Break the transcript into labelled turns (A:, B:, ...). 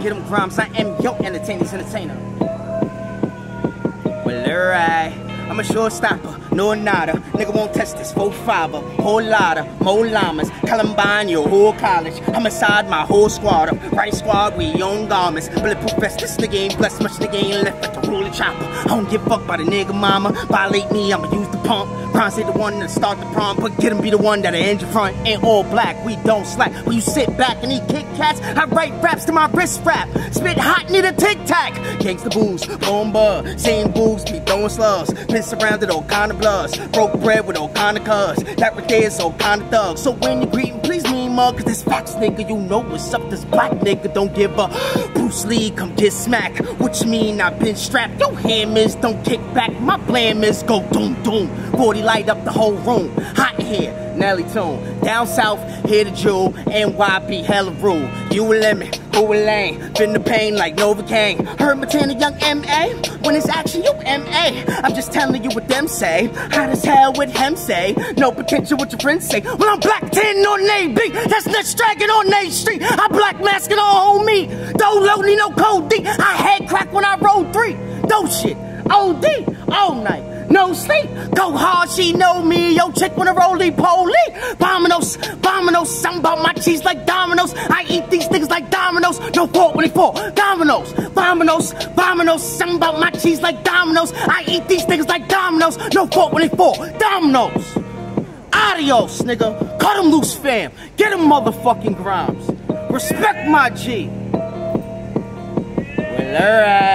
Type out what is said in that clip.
A: Getem Grimez, I am your entertainer's entertainer. Well, alright. I'm a shortstopper, no nada. Nigga won't test this, four fiver, whole lotta, more llamas, Columbine, your whole college. I'm inside my whole squad up, right squad, we own garments. Bulletproof vest, this nigga ain't blessed, much nigga ain't left but to roll the chopper. I don't give a fuck about a nigga mama, violate me, I'ma use the pump. Bronze ain't the one that start the prom, but Getem be the one that'll end your front. Ain't all black, we don't slack. When you sit back and eat Kit Kats, I write raps to my wrist rap. Spit hot, need a tic tac. Gangsta booze, bone bud, same booze, be throwing slugs. Been surrounded all kind of bloods, broke bread with all kind of cuz. That right there is all kind of thugs. So when you greeting, please mug, cause this facts nigga, you know what's up. This black nigga don't give up. Bruce Lee, come get smacked. which mean I been strapped? Your hammers don't kick back. My blam is go doom doom. 40 light up the whole room. Hot here. Nelly Tune. Down south, here the jewel, NYB hella rule. You a lemon, who a lane, been the pain like Novocaine. Heard Montana young MA, when it's you MA. I'm just telling you what them say. Hot as hell with him say. No potential what your friends say. When I'm black 10 on AB, that's nuts dragging on A Street. I black masking on me. Don't load me no code D. I head crack when I roll three. Dope shit, OD, all night no sleep. Go hard, she know me. Yo, chick wanna roly poly. Dominoes, dominoes. something about my cheese like dominoes. I eat these things like dominoes. No fault when they fall. Dominoes, dominoes, dominoes. something about my cheese like dominoes. I eat these things like dominoes. No fault when they fall. Dominoes. Adios, nigga. Cut him loose, fam. Get him motherfucking Grimez. Respect my G. Well, alright.